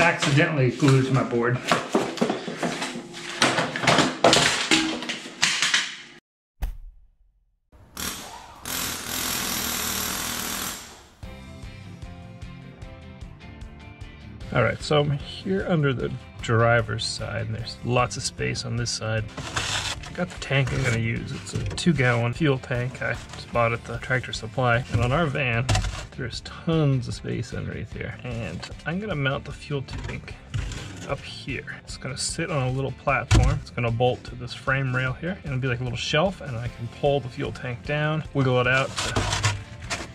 accidentally glued to my board. All right, so I'm here under the driver's side, and there's lots of space on this side. I got the tank I'm gonna use. It's a two gallon fuel tank I just bought at the tractor supply. And on our van, there's tons of space underneath here. And I'm gonna mount the fuel tank up here. It's gonna sit on a little platform. It's gonna bolt to this frame rail here. It'll be like a little shelf and I can pull the fuel tank down, wiggle it out to,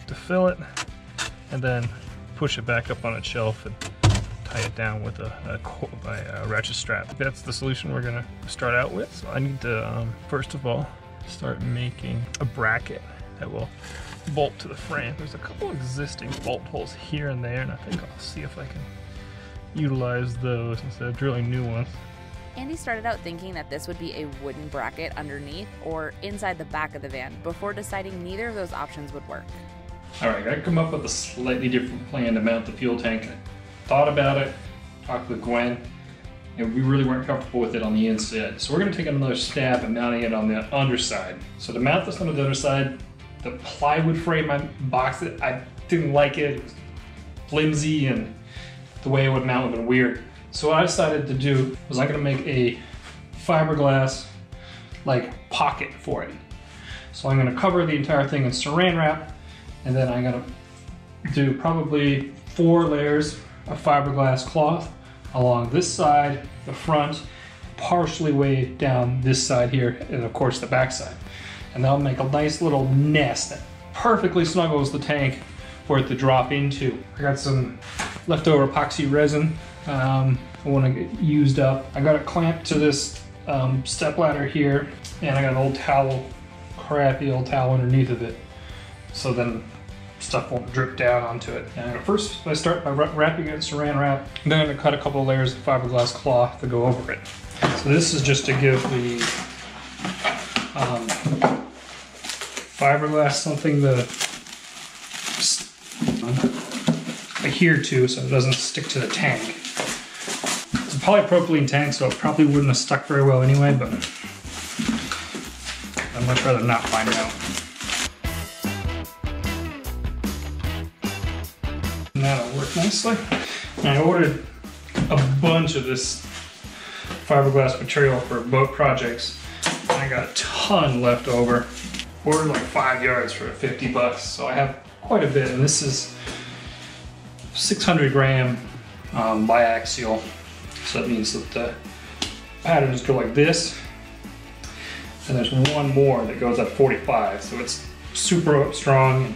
to fill it, and then push it back up on its shelf and tie it down with a, a, a, ratchet strap. That's the solution we're gonna start out with. So I need to, um, first of all, start making a bracket that will bolt to the frame. There's a couple existing bolt holes here and there, and I think I'll see if I can utilize those instead of drilling new ones. Andy started out thinking that this would be a wooden bracket underneath or inside the back of the van before deciding neither of those options would work. All right, I come up with a slightly different plan to mount the fuel tank I thought about it, talked with Gwen, and we really weren't comfortable with it on the inside. So we're gonna take another stab at mounting it on the underside. So to mount this on the underside, the plywood frame I boxed it, I didn't like it. It was flimsy and the way it would mount would have been weird. So what I decided to do was I'm gonna make a fiberglass like pocket for it. So I'm gonna cover the entire thing in saran wrap and then I'm gonna do probably four layers of fiberglass cloth along this side, the front, partially way down this side here, and of course the back side. And that'll make a nice little nest that perfectly snuggles the tank for it to drop into. I got some leftover epoxy resin um, I want to get used up. I got it clamped to this um, step ladder here, and I got an old towel, crappy old towel underneath of it. So then stuff won't drip down onto it. And first I start by wrapping it in saran wrap, then I'm gonna cut a couple of layers of fiberglass cloth to go over it. So this is just to give the um, fiberglass something to adhere to so it doesn't stick to the tank. It's a polypropylene tank so it probably wouldn't have stuck very well anyway, but I'd much rather not find out. that'll work nicely. And I ordered a bunch of this fiberglass material for boat projects. And I got a ton left over. Ordered like five yards for 50 bucks. So I have quite a bit. And this is 600 gram um, biaxial. So that means that the patterns go like this. And there's one more that goes at 45. So it's super strong and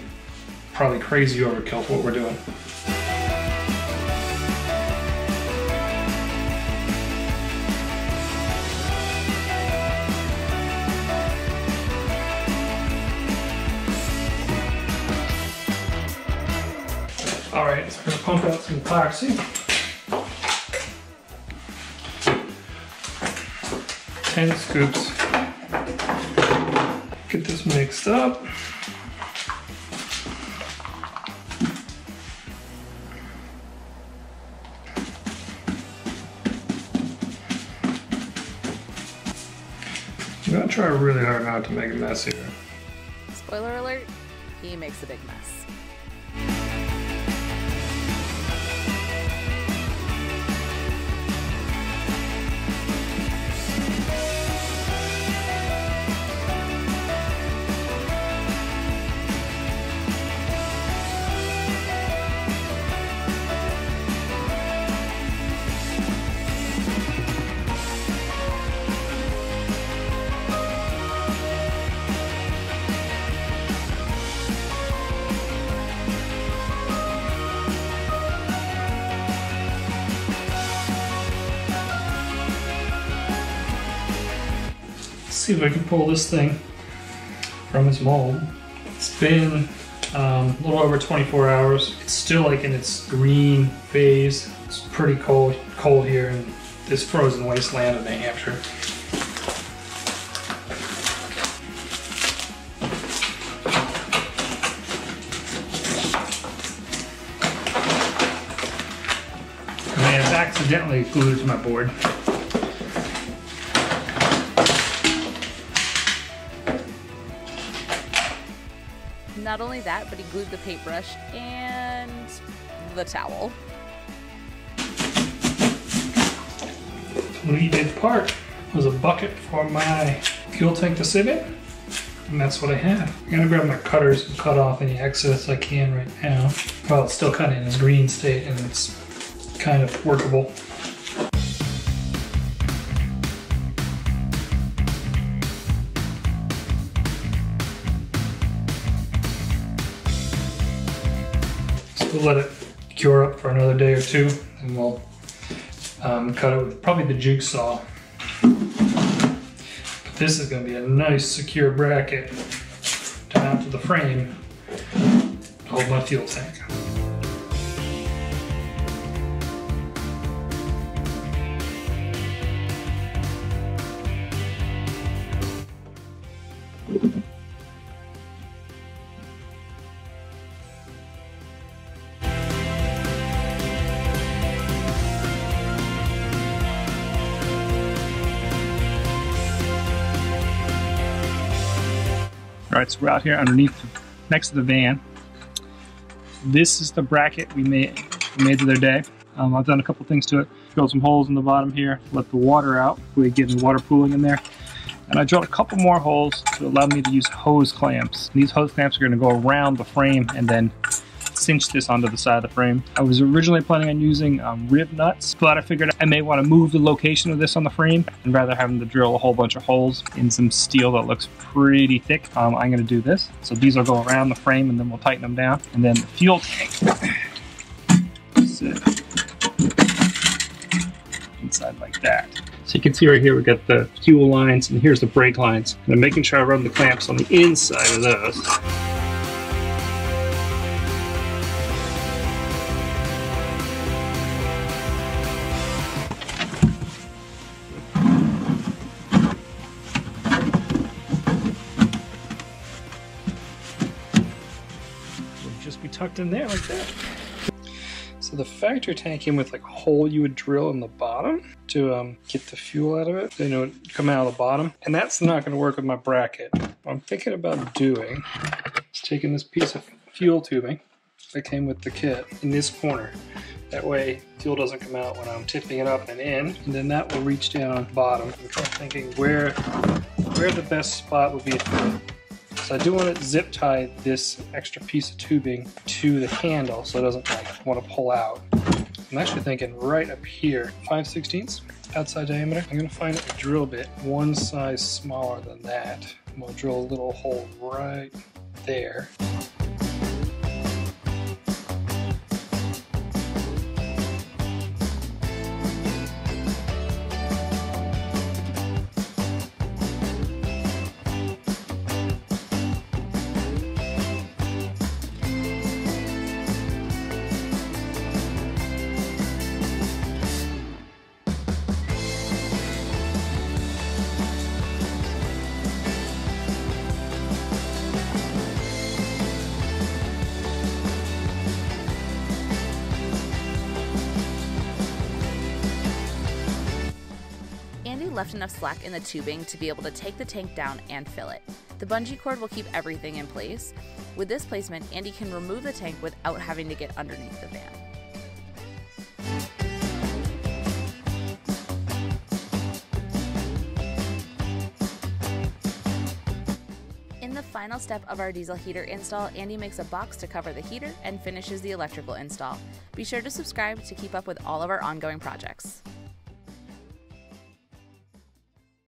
probably crazy overkill for what we're doing. So gonna pump out some epoxy. Ten scoops. Get this mixed up. I'm gonna try really hard not to make a mess here. Spoiler alert, he makes a big mess. See if I can pull this thing from its mold. It's been um, a little over 24 hours. It's still like in its green phase. It's pretty cold, cold here in this frozen wasteland of New Hampshire. Man, accidentally glued it to my board. Not only that, but he glued the paintbrush and the towel. Needed part was a bucket for my fuel tank to sit in. And that's what I have. I'm gonna grab my cutters and cut off any excess I can right now. Well, it's still kind of in its green state and it's kind of workable. Let it cure up for another day or two and we'll um, cut it with probably the jigsaw. This is going to be a nice secure bracket to mount to the frame to hold my fuel tank. All right, so we're out here underneath, next to the van. This is the bracket we made, we made the other day. Um, I've done a couple things to it. Drilled some holes in the bottom here, let the water out, we get the water pooling in there. And I drilled a couple more holes to allow me to use hose clamps. These hose clamps are gonna go around the frame and then cinch this onto the side of the frame. I was originally planning on using um, rivnuts, but I figured I may want to move the location of this on the frame and rather having to drill a whole bunch of holes in some steel that looks pretty thick, um, I'm going to do this. So these will go around the frame and then we'll tighten them down. And then the fuel tank. inside like that. So you can see right here we got the fuel lines and here's the brake lines. And I'm making sure I run the clamps on the inside of those. Tucked in there like that. So the factory tank came with like a hole you would drill in the bottom to um, get the fuel out of it. Then it would come out of the bottom. And that's not going to work with my bracket. What I'm thinking about doing is taking this piece of fuel tubing that came with the kit in this corner. That way fuel doesn't come out when I'm tipping it up and in. And then that will reach down on the bottom. I'm thinking where, where the best spot would be so I do want to zip tie this extra piece of tubing to the handle so it doesn't like want to pull out. I'm actually thinking right up here, 5 16ths outside diameter. I'm to find a drill bit one size smaller than that. And we'll drill a little hole right there. Left enough slack in the tubing to be able to take the tank down and fill it. The bungee cord will keep everything in place. With this placement, Andy can remove the tank without having to get underneath the van. In the final step of our diesel heater install, Andy makes a box to cover the heater and finishes the electrical install. Be sure to subscribe to keep up with all of our ongoing projects.